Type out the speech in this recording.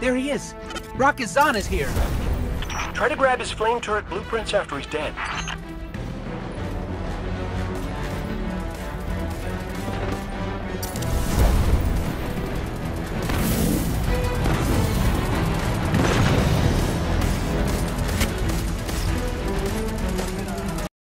There he is. Rakazan is here. Try to grab his flame turret blueprints after he's dead.